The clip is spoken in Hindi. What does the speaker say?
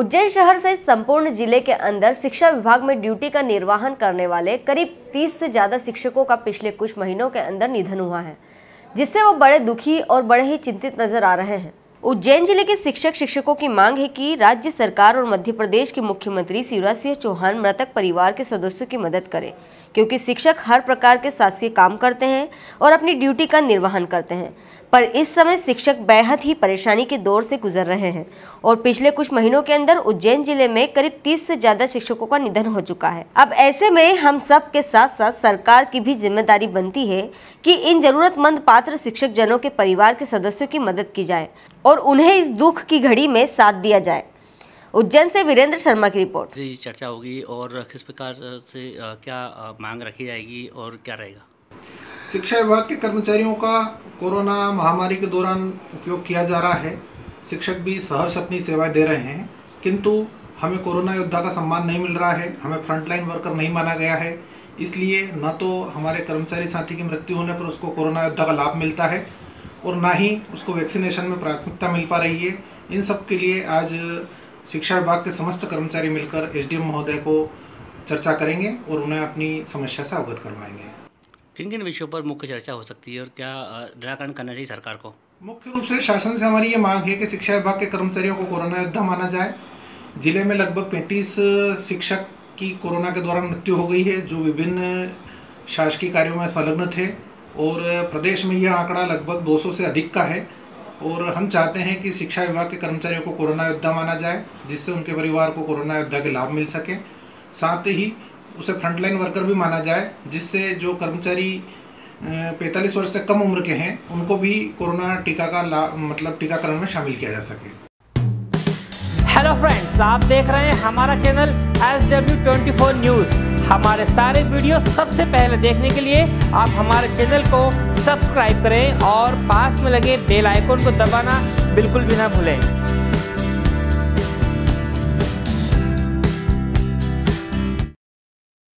उज्जैन शहर सहित संपूर्ण ज़िले के अंदर शिक्षा विभाग में ड्यूटी का निर्वाहन करने वाले करीब 30 से ज़्यादा शिक्षकों का पिछले कुछ महीनों के अंदर निधन हुआ है, जिससे वो बड़े दुखी और बड़े ही चिंतित नज़र आ रहे हैं। उज्जैन ज़िले के शिक्षक शिक्षकों की मांग है कि राज्य सरकार और मध्य प्रदेश के मुख्यमंत्री शिवराज सिंह चौहान मृतक परिवार के सदस्यों की मदद करें, क्योंकि शिक्षक हर प्रकार के शासकीय काम करते हैं और अपनी ड्यूटी का निर्वहन करते हैं। पर इस समय शिक्षक बेहद ही परेशानी के दौर से गुजर रहे हैं और पिछले कुछ महीनों के अंदर उज्जैन ज़िले में करीब 30 से ज़्यादा शिक्षकों का निधन हो चुका है। अब ऐसे में हम सब के साथ साथ सरकार की भी ज़िम्मेदारी बनती है कि इन जरूरतमंद पात्र शिक्षक जनों के परिवार के सदस्यों की मदद की जाए और उन्हें इस दुख की घड़ी में साथ दिया जाए। उज्जैन से वीरेंद्र शर्मा की रिपोर्ट। जी, चर्चा होगी और किस प्रकार से क्या मांग रखी जाएगी और क्या रहेगा? शिक्षा विभाग के कर्मचारियों का कोरोना महामारी के दौरान उपयोग किया जा रहा है। शिक्षक भी सहर्ष अपनी सेवाएँ दे रहे हैं। किंतु हमें कोरोना योद्धा का सम्मान नहीं मिल रहा है। हमें फ्रंटलाइन वर्कर नहीं माना गया है। इसलिए न तो हमारे कर्मचारी साथी की मृत्यु होने पर उसको कोरोना योद्धा का लाभ मिलता है और ना ही उसको वैक्सीनेशन में प्राथमिकता मिल पा रही है। इन सब के लिए आज शिक्षा विभाग के समस्त कर्मचारी मिलकर एसडीएम महोदय को चर्चा करेंगे और उन्हें अपनी समस्या से अवगत करवाएँगे। किन किन विषयों पर मुख्य चर्चा हो सकती है और क्या निराकरण करना चाहिए सरकार को? मुख्य रूप से शासन से हमारी ये मांग है कि शिक्षा विभाग के कर्मचारियों को कोरोना योद्धा माना जाए। ज़िले में लगभग 35 शिक्षक की कोरोना के दौरान मृत्यु हो गई है, जो विभिन्न शासकीय कार्यों में संलग्न थे। और प्रदेश में यह आंकड़ा लगभग 200 से अधिक का है। और हम चाहते हैं कि शिक्षा विभाग के कर्मचारियों को कोरोना योद्धा माना जाए, जिससे उनके परिवार को कोरोना योद्धा के लाभ मिल सके। साथ ही उसे फ्रंटलाइन वर्कर भी माना जाए, जिससे जो कर्मचारी पैंतालीस वर्ष से कम उम्र के हैं, उनको भी कोरोना टीका का मतलब टीकाकरण में शामिल किया जा सके। हेलो फ्रेंड्स आप देख रहे हैं हमारा channel S W twenty four news हमारे सारे वीडियो सबसे पहले देखने के लिए आप हमारे चैनल को सब्सक्राइब करें और पास में लगे बेल आइकन को दबाना बिल्कुल भी ना भूलें।